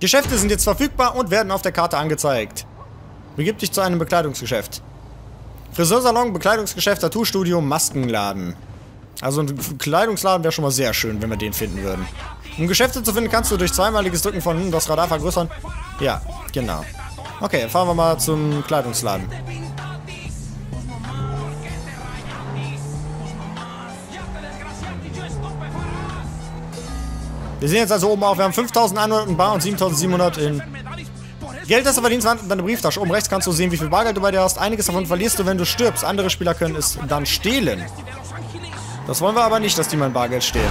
Geschäfte sind jetzt verfügbar und werden auf der Karte angezeigt. Begib dich zu einem Bekleidungsgeschäft. Friseursalon, Bekleidungsgeschäft, Tattoo-Studio, Maskenladen. Also ein Kleidungsladen wäre schon mal sehr schön, wenn wir den finden würden. Um Geschäfte zu finden, kannst du durch zweimaliges Drücken von das Radar vergrößern. Ja, genau. Okay, fahren wir mal zum Kleidungsladen. Wir sehen jetzt also oben auf, wir haben 5100 in Bar und 7700 in Geld, das du verdienst, in deine Brieftasche. Oben rechts kannst du sehen, wie viel Bargeld du bei dir hast. Einiges davon verlierst du, wenn du stirbst. Andere Spieler können es dann stehlen. Das wollen wir aber nicht, dass die mein Bargeld stehlen.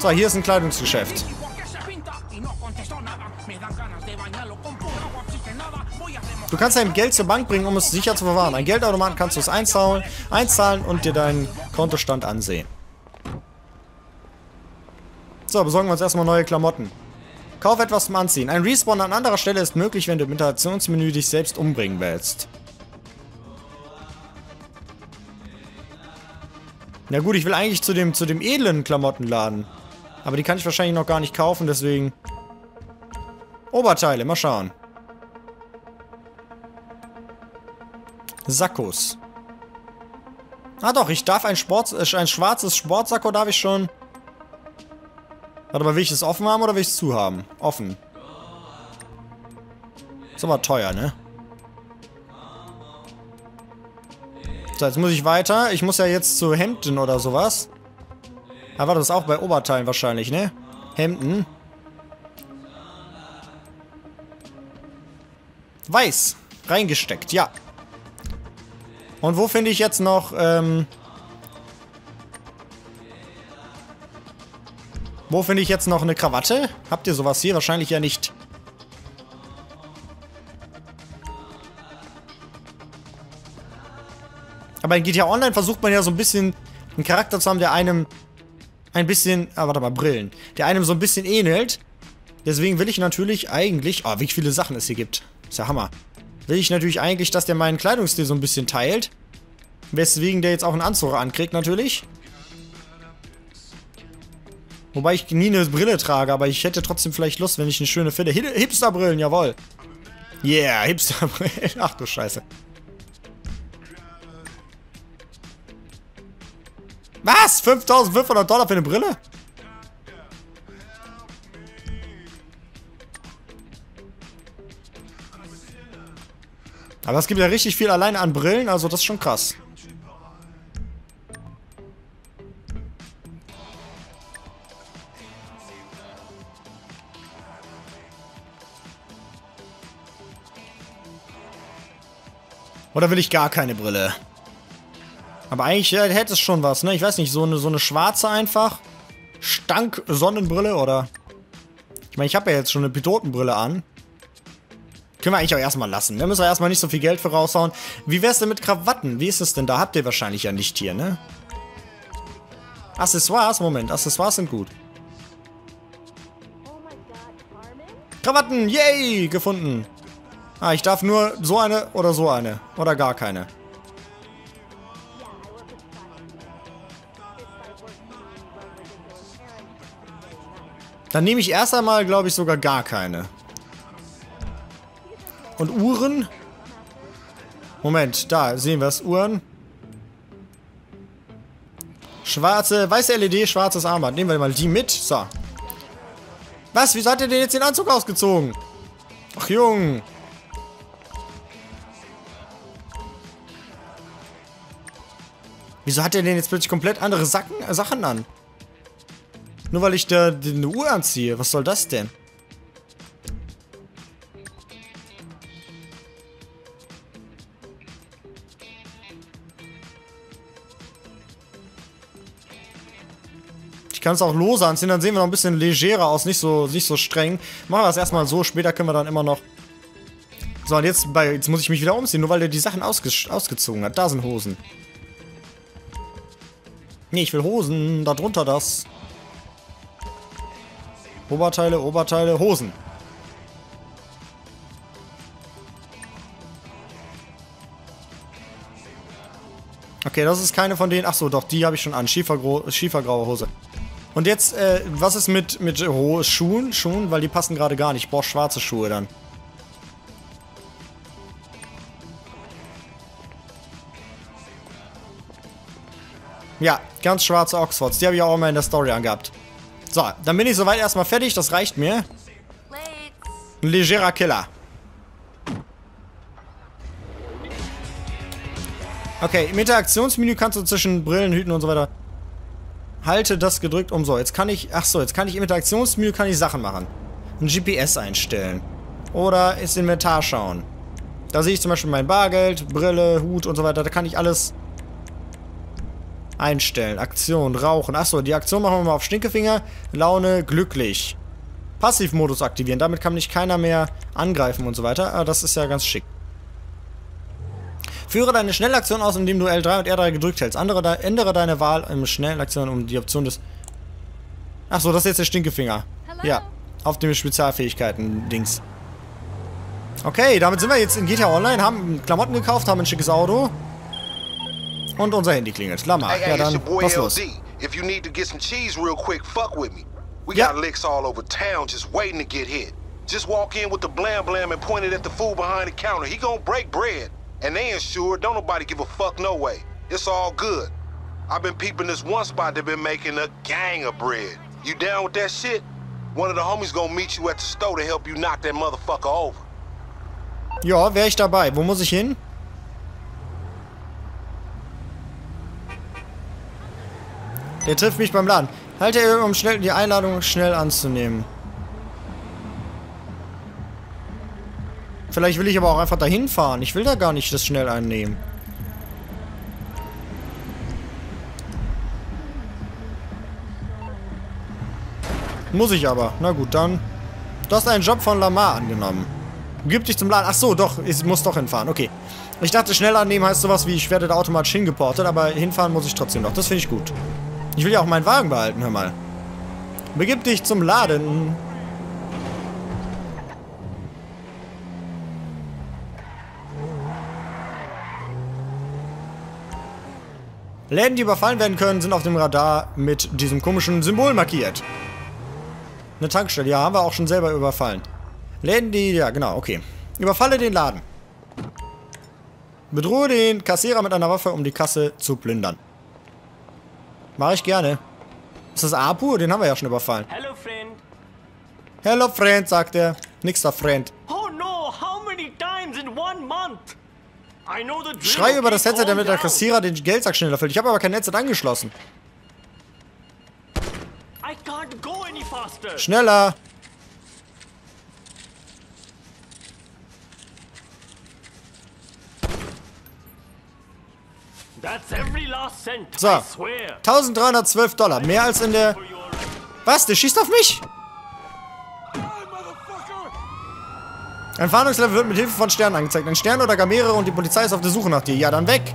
So, hier ist ein Kleidungsgeschäft. Du kannst dein Geld zur Bank bringen, um es sicher zu verwahren. Ein Geldautomat kannst du es einzahlen, einzahlen und dir deinen Kontostand ansehen. So, besorgen wir uns erstmal neue Klamotten. Kauf etwas zum Anziehen. Ein Respawn an anderer Stelle ist möglich, wenn du im Interaktionsmenü dich selbst umbringen willst. Na gut, ich will eigentlich zu dem, zu dem edlen Klamottenladen. Aber die kann ich wahrscheinlich noch gar nicht kaufen, deswegen... Oberteile, mal schauen. Sakkos. Ah doch, ich darf ein, Sport, äh, ein schwarzes Sportsacko darf ich schon... Warte mal, will ich es offen haben oder will ich es zu haben? Offen. Ist aber teuer, ne? So, jetzt muss ich weiter. Ich muss ja jetzt zu Hemden oder sowas. Aber ah, das ist auch bei Oberteilen wahrscheinlich, ne? Hemden. Weiß. Reingesteckt, ja. Und wo finde ich jetzt noch, ähm... Wo finde ich jetzt noch eine Krawatte? Habt ihr sowas hier? Wahrscheinlich ja nicht. Aber in GTA Online versucht man ja so ein bisschen einen Charakter zu haben, der einem ein bisschen... Ah, warte mal, Brillen. Der einem so ein bisschen ähnelt. Deswegen will ich natürlich eigentlich... Oh, wie viele Sachen es hier gibt. Ist ja Hammer. Will ich natürlich eigentlich, dass der meinen Kleidungsstil so ein bisschen teilt. Weswegen der jetzt auch einen Anzug ankriegt, natürlich. Wobei ich nie eine Brille trage, aber ich hätte trotzdem vielleicht Lust, wenn ich eine schöne finde. Hipsterbrillen, jawohl. Yeah, Hipsterbrillen. Ach du Scheiße. Was? 5500 Dollar für eine Brille? Aber es gibt ja richtig viel alleine an Brillen, also das ist schon krass. Oder will ich gar keine Brille? Aber eigentlich ja, hätte es schon was, ne? Ich weiß nicht, so eine, so eine schwarze einfach. Stank-Sonnenbrille oder... Ich meine, ich habe ja jetzt schon eine Pilotenbrille an. Können wir eigentlich auch erstmal lassen. Da müssen wir erstmal nicht so viel Geld für raushauen. Wie wär's denn mit Krawatten? Wie ist es denn? Da habt ihr wahrscheinlich ja nicht hier, ne? Accessoires? Moment, Accessoires sind gut. Krawatten, yay, gefunden. Ah, ich darf nur so eine oder so eine. Oder gar keine. Dann nehme ich erst einmal, glaube ich, sogar gar keine. Und Uhren? Moment, da sehen wir es. Uhren. Schwarze, weiße LED, schwarzes Armband. Nehmen wir mal die mit. So. Was? Wieso hat er denn jetzt den Anzug ausgezogen? Ach, Jung. Wieso hat er denn jetzt plötzlich komplett andere Sacken, äh, Sachen an? Nur weil ich da eine Uhr anziehe. Was soll das denn? Kann es auch lose anziehen, dann sehen wir noch ein bisschen legerer aus, nicht so, nicht so streng. Machen wir das erstmal so, später können wir dann immer noch... So, und jetzt, bei, jetzt muss ich mich wieder umziehen, nur weil der die Sachen ausge ausgezogen hat. Da sind Hosen. Nee, ich will Hosen. Darunter das. Oberteile, Oberteile, Hosen. Okay, das ist keine von denen. Achso, doch, die habe ich schon an. Schiefergro Schiefergraue Hose. Und jetzt, äh, was ist mit, mit oh, Schuhen? Schuhen? Weil die passen gerade gar nicht. Ich brauche schwarze Schuhe dann. Ja, ganz schwarze Oxfords. Die habe ich auch immer in der Story angehabt. So, dann bin ich soweit erstmal fertig. Das reicht mir. Ein legerer Killer. Okay, im Interaktionsmenü kannst du zwischen Brillen, Hüten und so weiter. Halte das gedrückt um. So, jetzt kann ich... Ach so, jetzt kann ich im Interaktionsmenü kann ich Sachen machen. Ein GPS einstellen. Oder ins Inventar schauen. Da sehe ich zum Beispiel mein Bargeld, Brille, Hut und so weiter. Da kann ich alles Einstellen. Aktion. Rauchen. Achso, die Aktion machen wir mal auf Stinkefinger. Laune. Glücklich. Passivmodus aktivieren. Damit kann mich keiner mehr angreifen und so weiter. Ah, das ist ja ganz schick. Führe deine Schnellaktion aus, indem du L3 und R3 gedrückt hältst. Andere, ändere deine Wahl im Schnellaktion um die Option des... Achso, das ist jetzt der Stinkefinger. Hello. Ja, auf dem Spezialfähigkeiten-Dings. Okay, damit sind wir jetzt in GTA Online, haben Klamotten gekauft, haben ein schickes Auto. Und unser Handy klingelt. Lamar, hey, ja dann, was los? If you need to get some cheese real quick, fuck with me. We got licks all over town just waiting to get hit. Just walk in with the blam blam and point it at the fool behind the counter. He gonna break bread. And they insured, don't nobody give a fuck no way. It's all good. I've been peeping this one spot that been making a gang of bread. You down with that shit? One of the homies gonna meet you at the store to help you knock that motherfucker over. Ja, wäre ich dabei. Wo muss ich hin? Der trifft mich beim Laden. Halte er, um schnell die Einladung schnell anzunehmen. Vielleicht will ich aber auch einfach dahin fahren. Ich will da gar nicht das schnell einnehmen. Muss ich aber. Na gut, dann. Du hast einen Job von Lamar angenommen. Gib dich zum Laden. Ach so, doch. Ich muss doch hinfahren. Okay. Ich dachte, schnell annehmen heißt sowas wie, ich werde da automatisch hingeportet, aber hinfahren muss ich trotzdem noch. Das finde ich gut. Ich will ja auch meinen Wagen behalten, hör mal. Begib dich zum Laden. Läden, die überfallen werden können, sind auf dem Radar mit diesem komischen Symbol markiert. Eine Tankstelle, ja, haben wir auch schon selber überfallen. Läden, die, ja, genau, okay. Überfalle den Laden. Bedrohe den Kassierer mit einer Waffe, um die Kasse zu plündern. Mache ich gerne. Ist das Apu? Den haben wir ja schon überfallen. Hello, friend. Hello, friend, sagt er. Nix da, friend. Schrei über das Headset, damit der Kassierer den Geldsack schneller füllt. Ich habe aber kein Headset angeschlossen. Schneller! So. 1312 Dollar. Mehr als in der... Was? Der schießt auf mich? Ein Fahndungslevel wird mit Hilfe von Sternen angezeigt. Ein Stern oder gar mehrere und die Polizei ist auf der Suche nach dir. Ja, dann weg.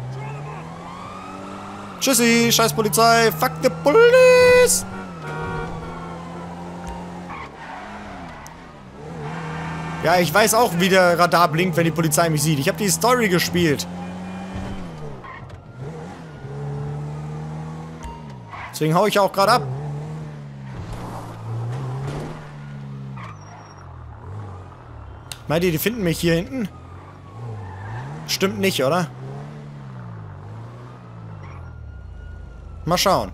Tschüssi, scheiß Polizei. Fuck the police. Ja, ich weiß auch, wie der Radar blinkt, wenn die Polizei mich sieht. Ich habe die Story gespielt. Deswegen hau ich auch gerade ab. Meint ihr, die finden mich hier hinten? Stimmt nicht, oder? Mal schauen.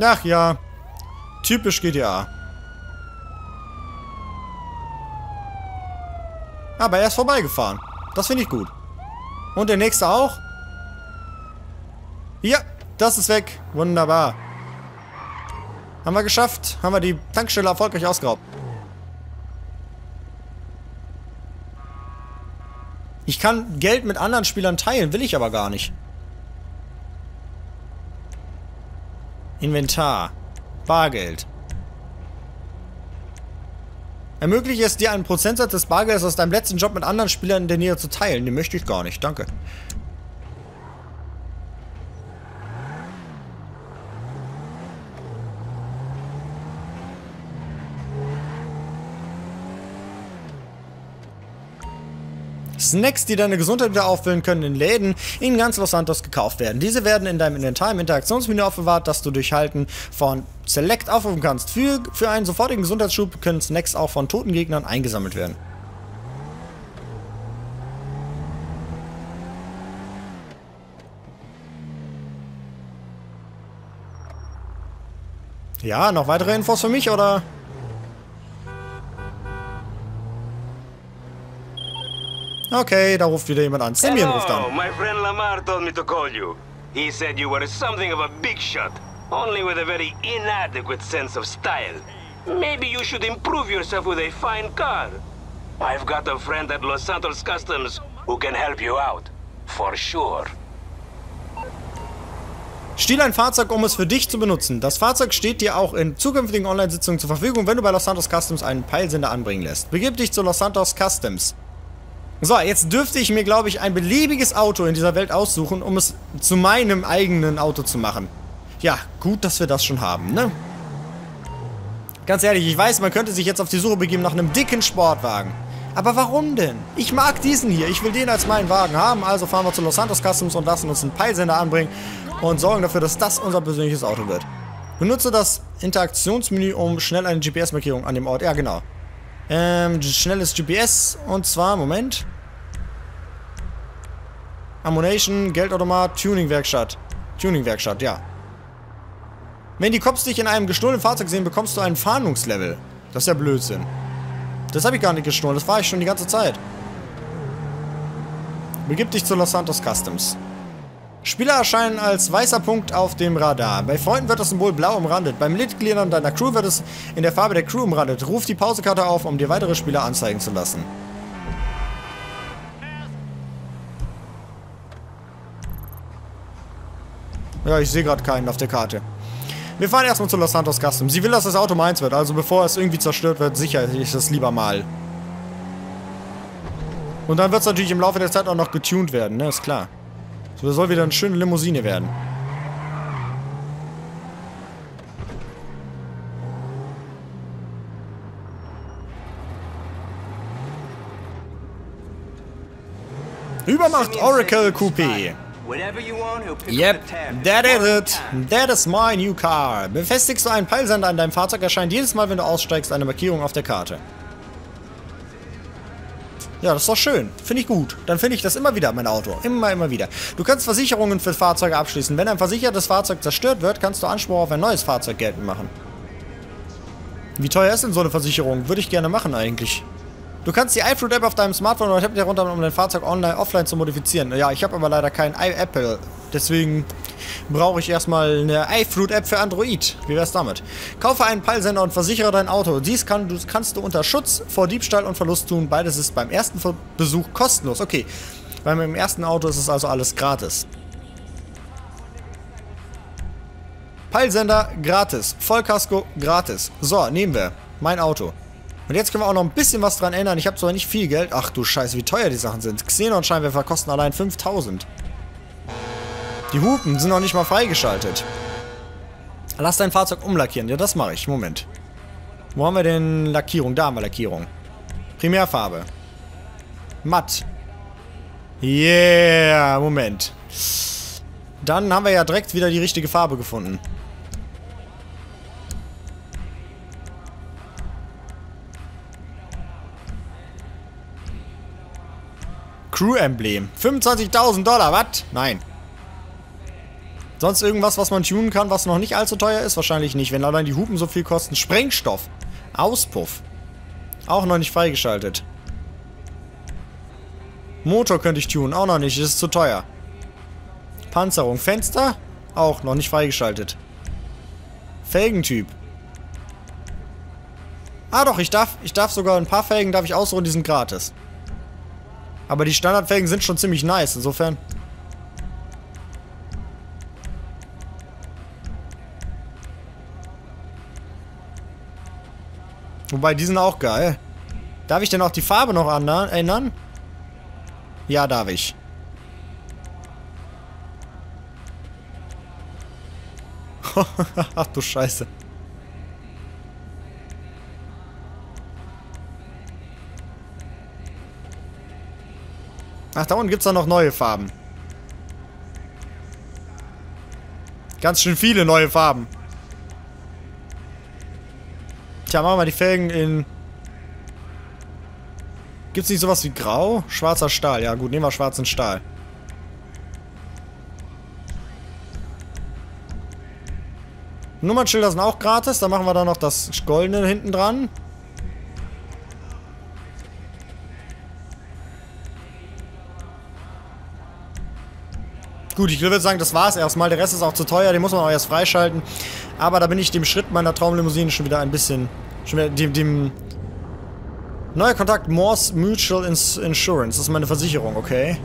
Ach ja. Typisch GTA. Aber er ist vorbeigefahren. Das finde ich gut. Und der nächste auch? Ja, das ist weg. Wunderbar. Haben wir geschafft. Haben wir die Tankstelle erfolgreich ausgeraubt. Ich kann Geld mit anderen Spielern teilen, will ich aber gar nicht. Inventar. Bargeld. Ermögliche es dir, einen Prozentsatz des Bargelds aus deinem letzten Job mit anderen Spielern in der Nähe zu teilen. Den möchte ich gar nicht. Danke. Snacks, die deine Gesundheit wieder auffüllen können, in Läden in ganz Los Santos gekauft werden. Diese werden in deinem Inventar im Interaktionsmenü aufbewahrt, das du durch Halten von Select aufrufen kannst. Für, für einen sofortigen Gesundheitsschub können Snacks auch von toten Gegnern eingesammelt werden. Ja, noch weitere Infos für mich, oder? Okay, da ruft wieder jemand an. Simeon ruft an. my friend Lamar told me to call you. He said you were something of a big shot, only with a very inadequate sense of style. Maybe you should improve yourself with a fine car. I've got a friend at Los Santos Customs who can help you out. For sure. Stiehl ein Fahrzeug, um es für dich zu benutzen. Das Fahrzeug steht dir auch in zukünftigen Online-Sitzungen zur Verfügung, wenn du bei Los Santos Customs einen Peilsender anbringen lässt. Begib dich zu Los Santos Customs. So, jetzt dürfte ich mir, glaube ich, ein beliebiges Auto in dieser Welt aussuchen, um es zu meinem eigenen Auto zu machen. Ja, gut, dass wir das schon haben, ne? Ganz ehrlich, ich weiß, man könnte sich jetzt auf die Suche begeben nach einem dicken Sportwagen. Aber warum denn? Ich mag diesen hier. Ich will den als meinen Wagen haben. Also fahren wir zu Los Santos Customs und lassen uns einen Peilsender anbringen und sorgen dafür, dass das unser persönliches Auto wird. Benutze das Interaktionsmenü, um schnell eine GPS-Markierung an dem Ort... Ja, genau. Ähm, schnelles GPS und zwar, Moment. Ammunition, Geldautomat, Tuning-Werkstatt. Tuning-Werkstatt, ja. Wenn die Cops dich in einem gestohlenen Fahrzeug sehen, bekommst du ein Fahndungslevel. Das ist ja Blödsinn. Das habe ich gar nicht gestohlen, das war ich schon die ganze Zeit. Begib dich zu Los Santos Customs. Spieler erscheinen als weißer Punkt auf dem Radar. Bei Freunden wird das Symbol blau umrandet. Beim Mitgliedern deiner Crew wird es in der Farbe der Crew umrandet. Ruf die Pausekarte auf, um dir weitere Spieler anzeigen zu lassen. Ja, ich sehe gerade keinen auf der Karte. Wir fahren erstmal zu Los Santos Custom. Sie will, dass das Auto meins wird, also bevor es irgendwie zerstört wird, sichere ich das lieber mal. Und dann wird es natürlich im Laufe der Zeit auch noch getuned werden, ne, ist klar. So, das soll wieder eine schöne Limousine werden. Übermacht Oracle Coupé. Yep, that is it. That is my new car. Befestigst du einen Peilsender an deinem Fahrzeug, erscheint jedes Mal, wenn du aussteigst, eine Markierung auf der Karte. Ja, das ist doch schön. Finde ich gut. Dann finde ich das immer wieder, mein Auto. Immer, immer wieder. Du kannst Versicherungen für Fahrzeuge abschließen. Wenn ein versichertes Fahrzeug zerstört wird, kannst du Anspruch auf ein neues Fahrzeug geltend machen. Wie teuer ist denn so eine Versicherung? Würde ich gerne machen eigentlich. Du kannst die iFruit-App auf deinem Smartphone oder Tablet herunterladen, um dein Fahrzeug online, offline zu modifizieren. Ja, ich habe aber leider kein iApple. Deswegen brauche ich erstmal eine iFruit-App für Android. Wie wär's damit? Kaufe einen Peilsender und versichere dein Auto. Dies kann, du, kannst du unter Schutz vor Diebstahl und Verlust tun. Beides ist beim ersten Besuch kostenlos. Okay, beim ersten Auto ist es also alles gratis. Peilsender gratis. Vollkasko gratis. So, nehmen wir. Mein Auto. Und jetzt können wir auch noch ein bisschen was dran ändern. Ich habe zwar nicht viel Geld. Ach du Scheiße, wie teuer die Sachen sind. Xenon-Scheinwerfer kosten allein 5000. Die Hupen sind noch nicht mal freigeschaltet. Lass dein Fahrzeug umlackieren. Ja, das mache ich. Moment. Wo haben wir denn Lackierung? Da haben wir Lackierung. Primärfarbe. Matt. Yeah, Moment. Dann haben wir ja direkt wieder die richtige Farbe gefunden. Crew-Emblem. 25.000 Dollar, was? Nein. Sonst irgendwas, was man tunen kann, was noch nicht allzu teuer ist? Wahrscheinlich nicht, wenn allein die Hupen so viel kosten. Sprengstoff. Auspuff. Auch noch nicht freigeschaltet. Motor könnte ich tunen, auch noch nicht, das ist zu teuer. Panzerung. Fenster? Auch noch nicht freigeschaltet. Felgentyp. Ah doch, ich darf, ich darf sogar ein paar Felgen darf ich ausruhen, die sind gratis. Aber die Standardfelgen sind schon ziemlich nice, insofern. Wobei, die sind auch geil. Darf ich denn auch die Farbe noch ändern? Ja, darf ich. Ach du Scheiße. Ach, da unten gibt es da noch neue Farben. Ganz schön viele neue Farben. Tja, machen wir die Felgen in... Gibt es nicht sowas wie Grau? Schwarzer Stahl. Ja gut, nehmen wir schwarzen Stahl. Nummernschilder sind auch gratis. Da machen wir dann noch das Goldene hinten dran. Gut, ich würde sagen, das war es erstmal. Der Rest ist auch zu teuer, den muss man auch erst freischalten. Aber da bin ich dem Schritt meiner Traumlimousine schon wieder ein bisschen... Schon wieder dem... dem Neuer Kontakt Morse Mutual Insurance. Das ist meine Versicherung, okay?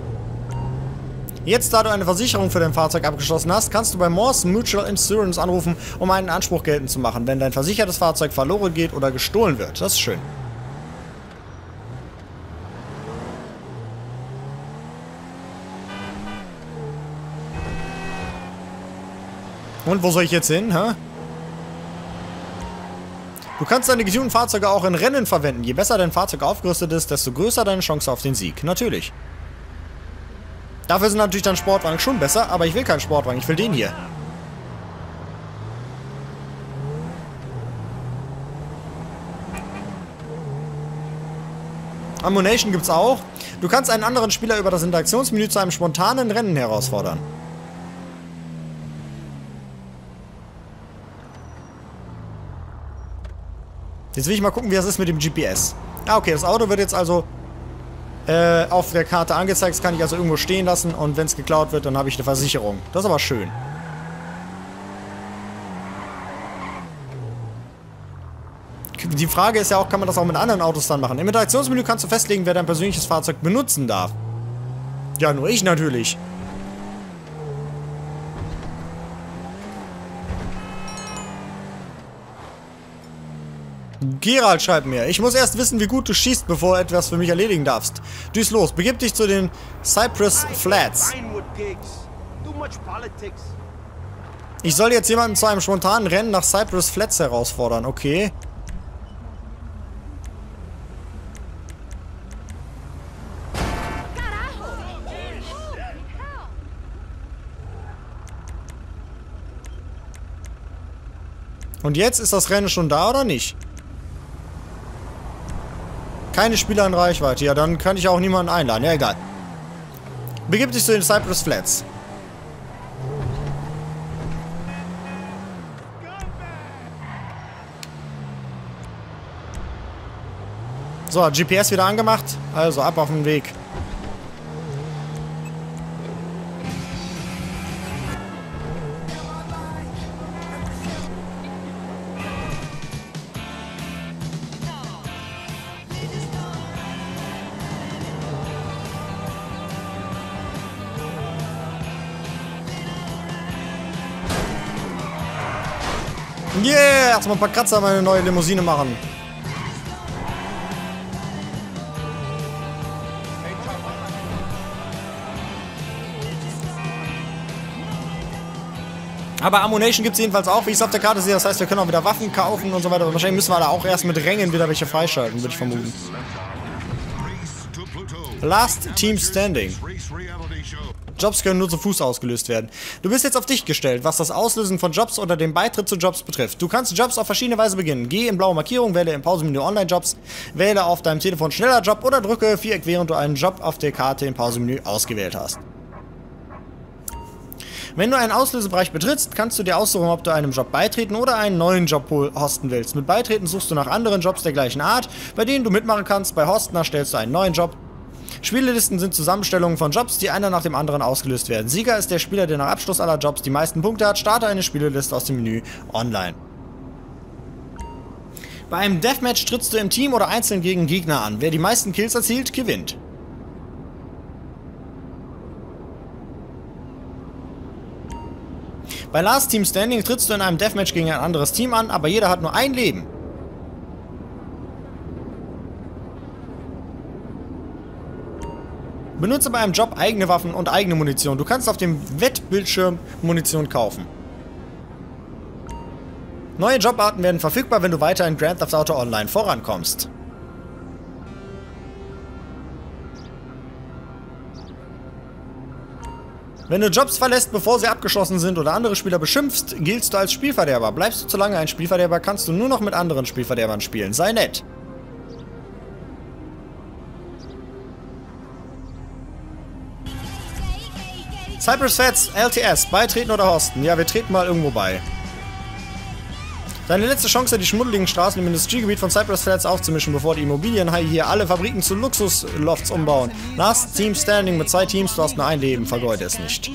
Jetzt, da du eine Versicherung für dein Fahrzeug abgeschlossen hast, kannst du bei Morse Mutual Insurance anrufen, um einen Anspruch geltend zu machen, wenn dein versichertes Fahrzeug verloren geht oder gestohlen wird. Das ist schön. Und wo soll ich jetzt hin, hä? Du kannst deine getunten Fahrzeuge auch in Rennen verwenden. Je besser dein Fahrzeug aufgerüstet ist, desto größer deine Chance auf den Sieg. Natürlich. Dafür sind natürlich dann Sportwagen schon besser, aber ich will keinen Sportwagen, ich will den hier. Ammunition gibt's auch. Du kannst einen anderen Spieler über das Interaktionsmenü zu einem spontanen Rennen herausfordern. Jetzt will ich mal gucken, wie das ist mit dem GPS. Ah, okay, das Auto wird jetzt also äh, auf der Karte angezeigt. Das kann ich also irgendwo stehen lassen und wenn es geklaut wird, dann habe ich eine Versicherung. Das ist aber schön. Die Frage ist ja auch, kann man das auch mit anderen Autos dann machen? Im Interaktionsmenü kannst du festlegen, wer dein persönliches Fahrzeug benutzen darf. Ja, nur ich natürlich. Gerald schreibt mir, ich muss erst wissen, wie gut du schießt, bevor du etwas für mich erledigen darfst. Düs los, begib dich zu den Cypress Flats. Ich soll jetzt jemanden zu einem spontanen Rennen nach Cypress Flats herausfordern, okay. Und jetzt ist das Rennen schon da oder nicht? Keine Spieler in Reichweite. Ja, dann kann ich auch niemanden einladen. Ja, egal. Begib dich zu den Cypress Flats. So, GPS wieder angemacht. Also ab auf den Weg. Yeah! Erstmal ein paar Kratzer meine neue Limousine machen. Aber Ammunition gibt es jedenfalls auch, wie ich es auf der Karte sehe. Das heißt, wir können auch wieder Waffen kaufen und so weiter. wahrscheinlich müssen wir da auch erst mit Rängen wieder welche freischalten, würde ich vermuten. Last Team Standing. Jobs können nur zu Fuß ausgelöst werden. Du bist jetzt auf dich gestellt, was das Auslösen von Jobs oder den Beitritt zu Jobs betrifft. Du kannst Jobs auf verschiedene Weise beginnen. Geh in blaue Markierung, wähle im Pausemenü Online-Jobs, wähle auf deinem Telefon schneller Job oder drücke Viereck, während du einen Job auf der Karte im Pausemenü ausgewählt hast. Wenn du einen Auslösebereich betrittst, kannst du dir aussuchen, ob du einem Job beitreten oder einen neuen Job hosten willst. Mit Beitreten suchst du nach anderen Jobs der gleichen Art, bei denen du mitmachen kannst. Bei Hosten erstellst du einen neuen Job. Spielelisten sind Zusammenstellungen von Jobs, die einer nach dem anderen ausgelöst werden. Sieger ist der Spieler, der nach Abschluss aller Jobs die meisten Punkte hat. Starte eine Spieleliste aus dem Menü Online. Bei einem Deathmatch trittst du im Team oder einzeln gegen Gegner an. Wer die meisten Kills erzielt, gewinnt. Bei Last Team Standing trittst du in einem Deathmatch gegen ein anderes Team an, aber jeder hat nur ein Leben. Benutze bei einem Job eigene Waffen und eigene Munition. Du kannst auf dem Wettbildschirm Munition kaufen. Neue Jobarten werden verfügbar, wenn du weiter in Grand Theft Auto Online vorankommst. Wenn du Jobs verlässt, bevor sie abgeschlossen sind oder andere Spieler beschimpfst, giltst du als Spielverderber. Bleibst du zu lange ein Spielverderber, kannst du nur noch mit anderen Spielverderbern spielen. Sei nett. Cypress Fats, LTS, beitreten oder hosten? Ja, wir treten mal irgendwo bei. Deine letzte Chance, die schmuddeligen Straßen im Industriegebiet von Cypress Flats aufzumischen, bevor die Immobilienhaie hier alle Fabriken zu Luxuslofts umbauen. Last Team Standing mit zwei Teams, du hast nur ein Leben, vergeude es nicht.